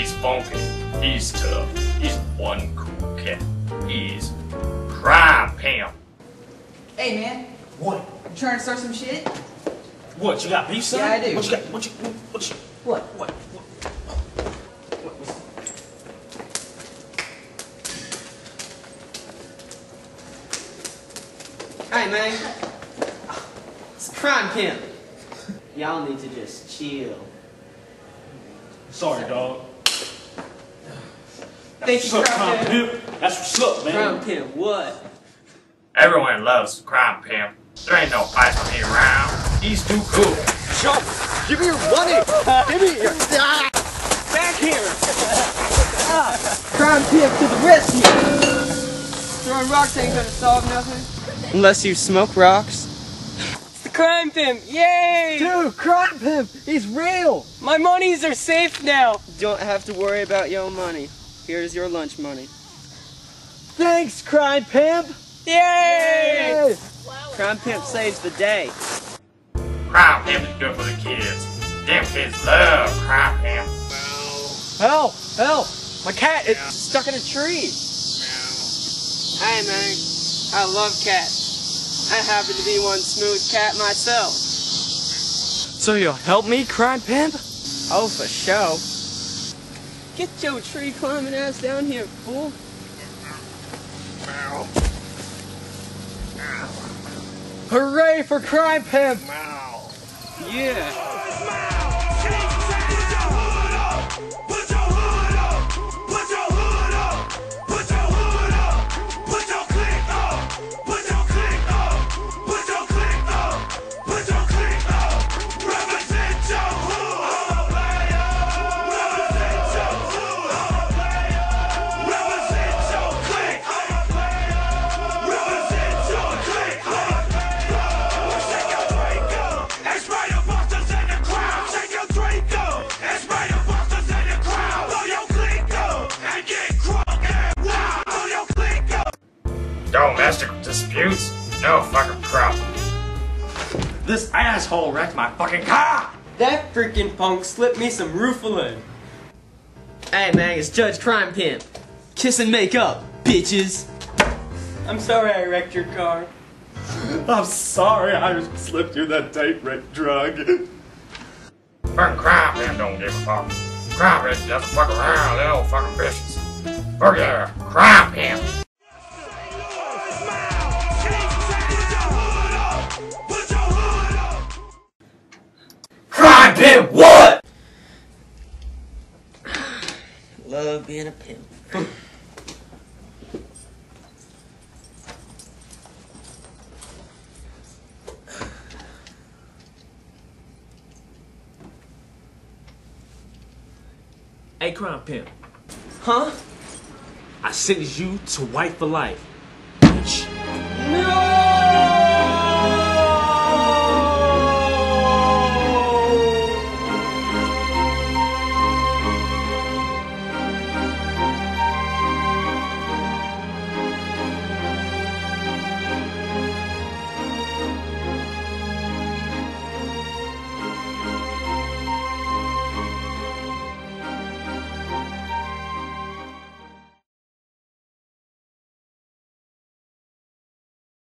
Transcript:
funky. He's tough. He's one cool cat. He's Crime Pimp. Hey man, What? you trying to start some shit? What? You got beef, son? Yeah, I do. What you got? What you? What you? What? What? what? Hey man, it's Crime Pimp. Y'all need to just chill. Sorry, dog. Thank you, What's up, Crime Crime Pimp. Pimp? That's what's up, man. Crime Pimp, what? Everyone loves Crime Pimp. There ain't no fight for me around. He's too cool. Chump, give me your money! Give me your... Ah! Back here! Crime Pimp to the rescue! Throwing rocks ain't gonna solve nothing. Unless you smoke rocks. It's the Crime Pimp, yay! Dude, Crime Pimp, he's real! My monies are safe now! Don't have to worry about your money. Here's your lunch money. Thanks, Crime Pimp! Yay! Hey! Crime Pimp saves the day. Crime Pimp is good for the kids. Them kids love Crime Pimp. Help! Help! My cat is stuck in a tree! Hey man, I love cats. I happen to be one smooth cat myself. So you'll help me, Crime Pimp? Oh, for sure. Get your tree climbing ass down here, fool. Hooray for Crime Pimp! Yeah. Domestic disputes? No fucking problem. This asshole wrecked my fucking car. That freaking punk slipped me some Rufalin. Hey man, it's Judge Crime Pimp. Kiss and make up, bitches. I'm sorry I wrecked your car. I'm sorry, I slipped you that date rape drug. Fucking Crime Pimp don't give a fuck. Crime Pimp doesn't fuck around, they don't fucking bitches. Fuck yeah, Crime Pimp. Love being a pimp. Hey, Crime Pimp. Huh? I sentence you to wife for life.